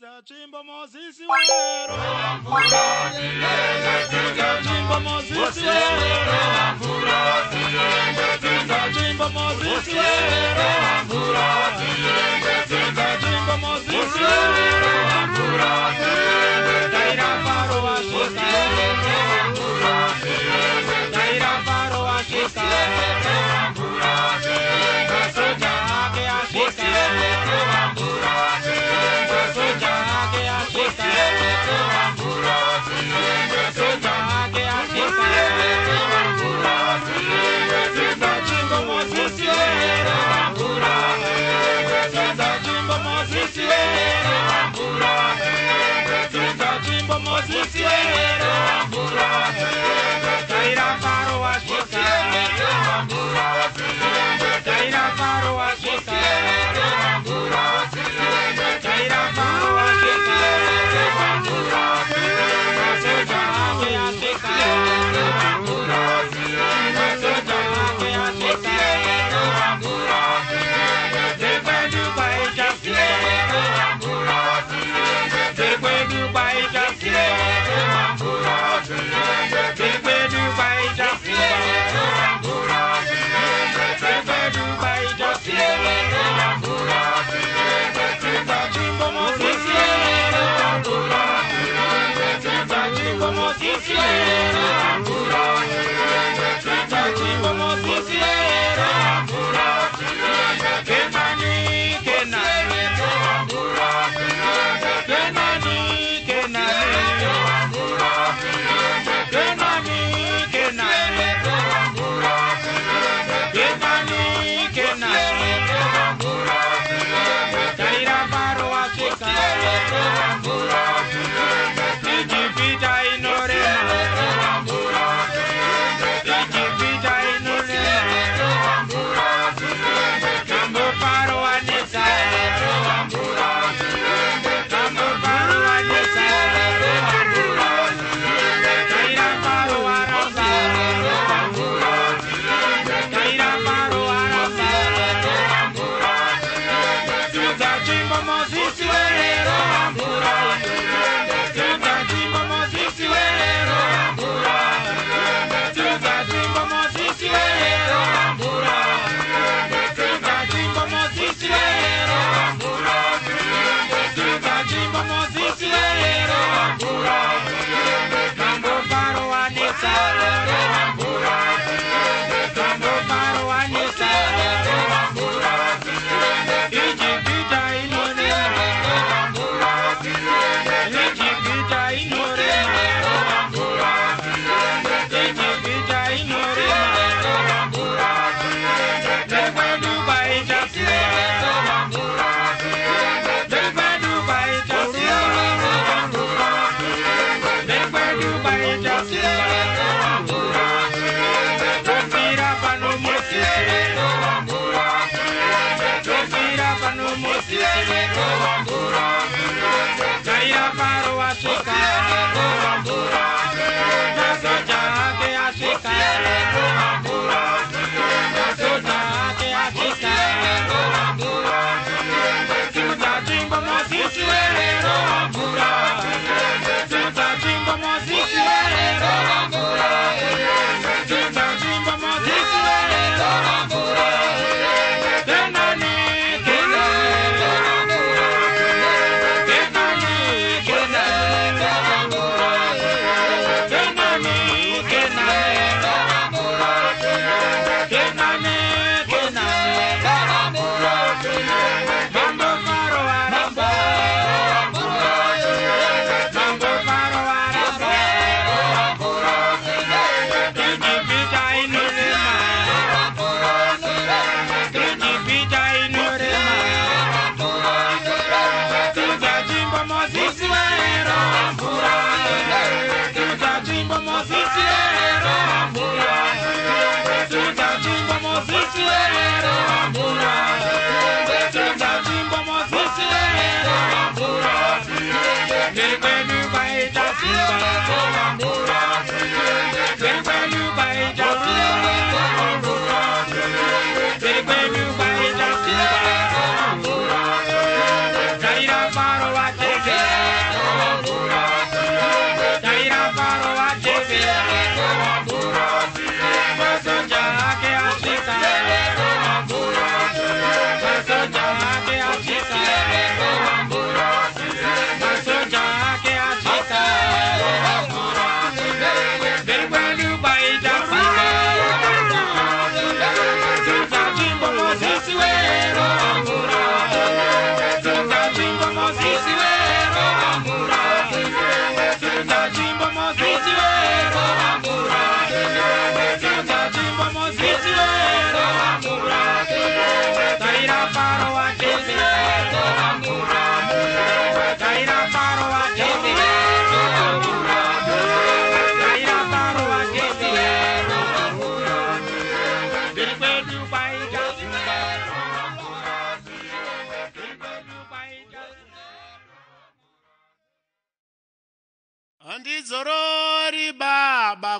Yeah. Presidenta Jimbo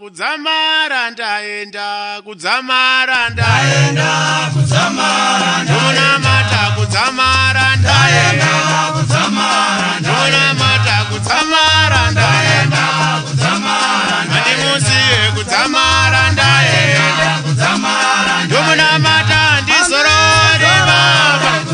kudzamara ndaenda kudzamara ndaenda kudzamara ndaona mata kudzamara ndaenda kudzamara ndaona mata kudzamara ndaenda kudzamara ndaona musi kudzamara ndaenda kudzamara ndaona mata ndisorore baba